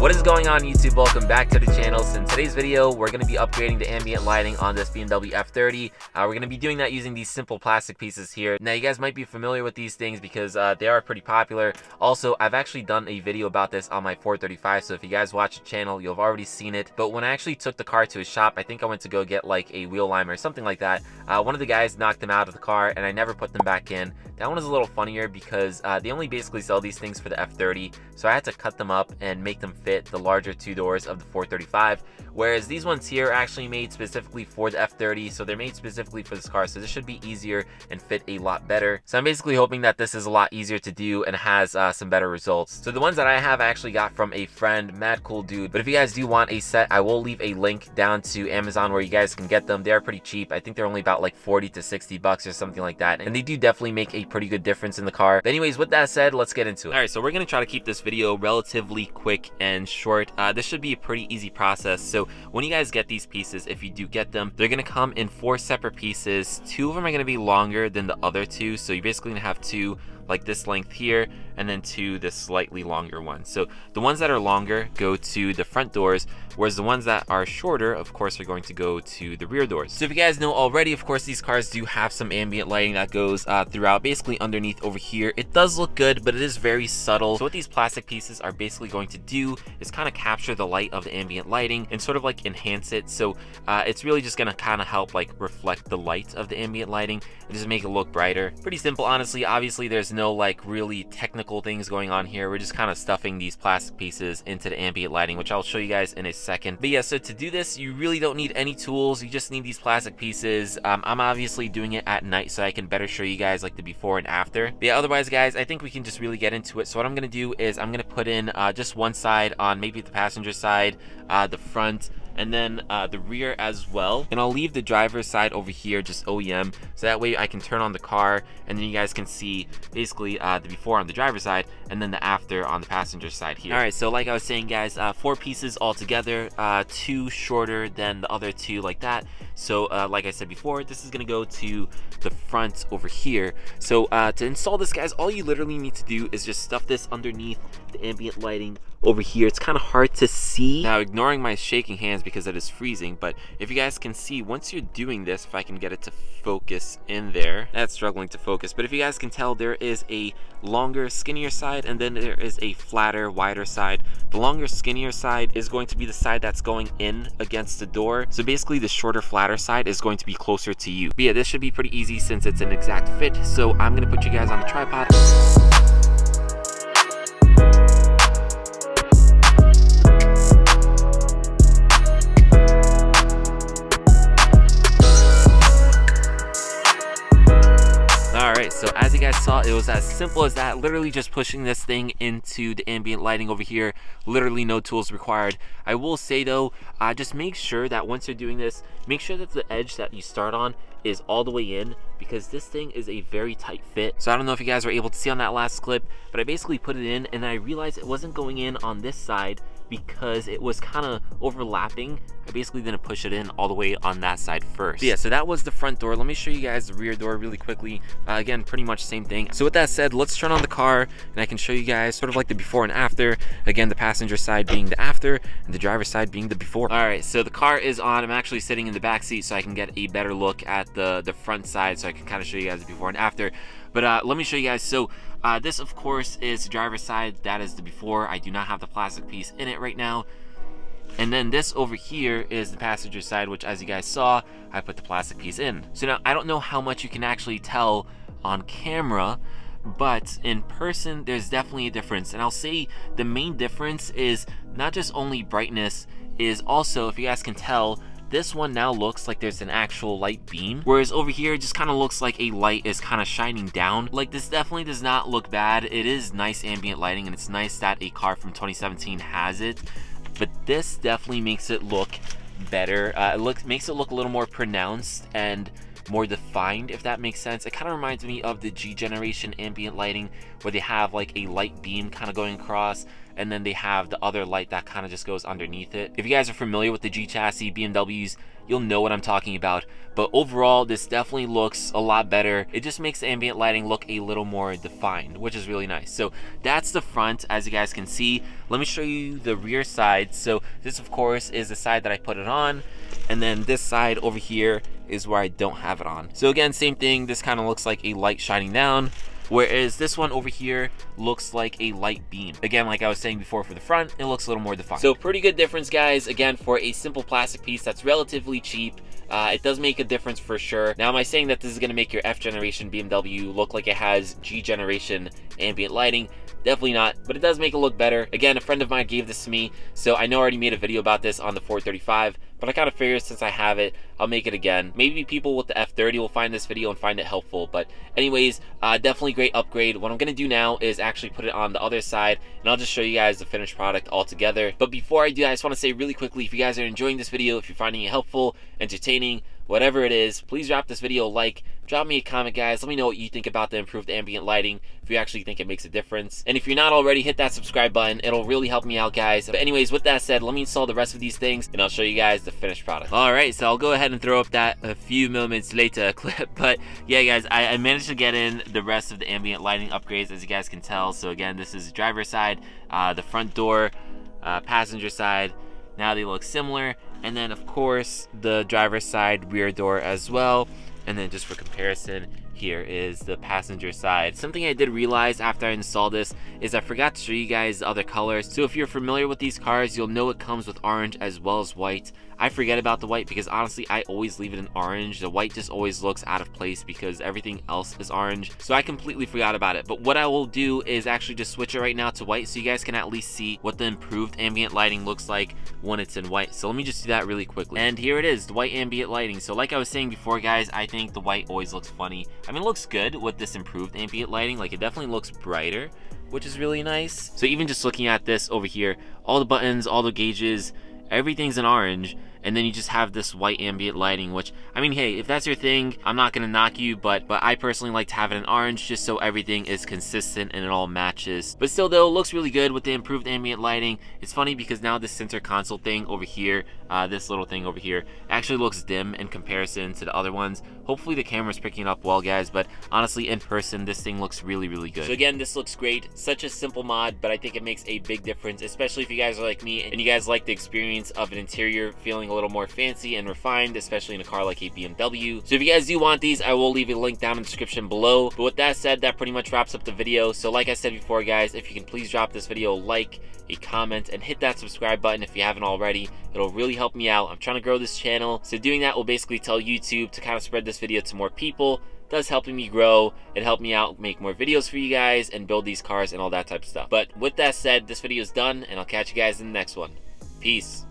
What is going on YouTube? Welcome back to the channel. So in today's video, we're going to be upgrading the ambient lighting on this BMW F30. Uh, we're going to be doing that using these simple plastic pieces here. Now you guys might be familiar with these things because uh, they are pretty popular. Also, I've actually done a video about this on my 435, so if you guys watch the channel, you'll have already seen it. But when I actually took the car to a shop, I think I went to go get like a wheel align or something like that. Uh, one of the guys knocked them out of the car and I never put them back in. That one is a little funnier because uh, they only basically sell these things for the F30, so I had to cut them up and make them fit the larger two doors of the 435, whereas these ones here are actually made specifically for the F30, so they're made specifically for this car, so this should be easier and fit a lot better. So I'm basically hoping that this is a lot easier to do and has uh, some better results. So the ones that I have I actually got from a friend, mad cool dude, but if you guys do want a set, I will leave a link down to Amazon where you guys can get them. They're pretty cheap. I think they're only about like 40 to 60 bucks or something like that, and they do definitely make a pretty good difference in the car. But anyways, with that said, let's get into it. All right, so we're gonna try to keep this video relatively quick and short. Uh, this should be a pretty easy process. So when you guys get these pieces, if you do get them, they're gonna come in four separate pieces. Two of them are gonna be longer than the other two. So you're basically gonna have two like this length here and then to the slightly longer ones. So the ones that are longer go to the front doors, whereas the ones that are shorter, of course, are going to go to the rear doors. So if you guys know already, of course, these cars do have some ambient lighting that goes uh, throughout, basically underneath over here. It does look good, but it is very subtle. So what these plastic pieces are basically going to do is kind of capture the light of the ambient lighting and sort of like enhance it. So uh, it's really just gonna kind of help like reflect the light of the ambient lighting and just make it look brighter. Pretty simple, honestly. Obviously, there's no like really technical things going on here. We're just kind of stuffing these plastic pieces into the ambient lighting, which I'll show you guys in a second. But yeah, so to do this, you really don't need any tools. You just need these plastic pieces. Um, I'm obviously doing it at night so I can better show you guys like the before and after. But yeah, otherwise guys, I think we can just really get into it. So what I'm going to do is I'm going to put in uh, just one side on maybe the passenger side, uh, the front, and then uh, the rear as well. And I'll leave the driver's side over here, just OEM, so that way I can turn on the car and then you guys can see basically uh, the before on the driver's side and then the after on the passenger side here. All right, so like I was saying guys, uh, four pieces all together, uh, two shorter than the other two like that. So uh, like I said before, this is gonna go to the front over here. So uh, to install this guys, all you literally need to do is just stuff this underneath the ambient lighting over here. It's kind of hard to see. Now ignoring my shaking hands because it is freezing, but if you guys can see, once you're doing this, if I can get it to focus in there, that's struggling to focus. But if you guys can tell, there is a longer, skinnier side, and then there is a flatter, wider side. The longer, skinnier side is going to be the side that's going in against the door. So basically the shorter, flatter side is going to be closer to you. But yeah, this should be pretty easy since it's an exact fit. So I'm gonna put you guys on a tripod. Was as simple as that. Literally just pushing this thing into the ambient lighting over here. Literally no tools required. I will say though, uh, just make sure that once you're doing this, make sure that the edge that you start on is all the way in because this thing is a very tight fit. So I don't know if you guys were able to see on that last clip, but I basically put it in and I realized it wasn't going in on this side because it was kind of overlapping. I basically didn't push it in all the way on that side first. But yeah, so that was the front door. Let me show you guys the rear door really quickly. Uh, again, pretty much same thing. So with that said, let's turn on the car and I can show you guys sort of like the before and after. Again, the passenger side being the after and the driver's side being the before. All right, so the car is on. I'm actually sitting in the back seat so I can get a better look at the, the front side so I can kind of show you guys the before and after. But uh, let me show you guys. So uh, this, of course, is the driver's side. That is the before. I do not have the plastic piece in it right now. And then this over here is the passenger side, which as you guys saw, I put the plastic piece in. So now I don't know how much you can actually tell on camera, but in person, there's definitely a difference. And I'll say the main difference is not just only brightness, is also, if you guys can tell, this one now looks like there's an actual light beam, whereas over here it just kind of looks like a light is kind of shining down. Like this definitely does not look bad. It is nice ambient lighting and it's nice that a car from 2017 has it, but this definitely makes it look better. Uh, it looks makes it look a little more pronounced and more defined, if that makes sense. It kind of reminds me of the G generation ambient lighting where they have like a light beam kind of going across and then they have the other light that kind of just goes underneath it. If you guys are familiar with the G chassis BMWs, you'll know what I'm talking about. But overall, this definitely looks a lot better. It just makes the ambient lighting look a little more defined, which is really nice. So that's the front, as you guys can see. Let me show you the rear side. So this, of course, is the side that I put it on. And then this side over here is where I don't have it on. So again, same thing. This kind of looks like a light shining down. Whereas this one over here looks like a light beam. Again, like I was saying before for the front, it looks a little more defined. So pretty good difference, guys. Again, for a simple plastic piece that's relatively cheap, uh, it does make a difference for sure. Now, am I saying that this is going to make your F generation BMW look like it has G generation ambient lighting? Definitely not, but it does make it look better. Again, a friend of mine gave this to me, so I know I already made a video about this on the 435, but I kind of figured since I have it, I'll make it again. Maybe people with the F30 will find this video and find it helpful, but anyways, uh, definitely great upgrade. What I'm to do now is actually put it on the other side, and I'll just show you guys the finished product all together. But before I do, I just want to say really quickly, if you guys are enjoying this video, if you're finding it helpful, entertaining, whatever it is, please drop this video a like, drop me a comment, guys. Let me know what you think about the improved ambient lighting, if you actually think it makes a difference. And if you're not already, hit that subscribe button. It'll really help me out, guys. But anyways, with that said, let me install the rest of these things, and I'll show you guys the finished product. All right, so I'll go ahead and throw up that a few moments later clip. But yeah, guys, I, I managed to get in the rest of the ambient lighting upgrades, as you guys can tell. So again, this is driver side, uh, the front door, uh, passenger side. Now they look similar. And then of course the driver's side rear door as well. And then just for comparison here is the passenger side. Something I did realize after I installed this is I forgot to show you guys the other colors. So if you're familiar with these cars, you'll know it comes with orange as well as white. I forget about the white because honestly, I always leave it in orange. The white just always looks out of place because everything else is orange. So I completely forgot about it. But what I will do is actually just switch it right now to white so you guys can at least see what the improved ambient lighting looks like when it's in white. So let me just do that really quickly. And here it is, the white ambient lighting. So like I was saying before, guys, I think the white always looks funny. I mean, it looks good with this improved ambient lighting. Like it definitely looks brighter, which is really nice. So even just looking at this over here, all the buttons, all the gauges, everything's in orange and then you just have this white ambient lighting which I mean hey if that's your thing I'm not gonna knock you but but I personally like to have it in orange just so everything is consistent and it all matches. But still though it looks really good with the improved ambient lighting. It's funny because now this center console thing over here uh, this little thing over here actually looks dim in comparison to the other ones. Hopefully the camera's picking up well guys but honestly in person this thing looks really really good. So again this looks great. Such a simple mod but I think it makes a big difference especially if you guys are like me and you guys like the experience of an interior feeling a little more fancy and refined, especially in a car like a BMW. So if you guys do want these, I will leave a link down in the description below. But with that said, that pretty much wraps up the video. So like I said before, guys, if you can please drop this video a like, a comment, and hit that subscribe button if you haven't already. It'll really help me out. I'm trying to grow this channel. So doing that will basically tell YouTube to kind of spread this video to more people does helping me grow. It helped me out make more videos for you guys and build these cars and all that type of stuff. But with that said, this video is done and I'll catch you guys in the next one. Peace.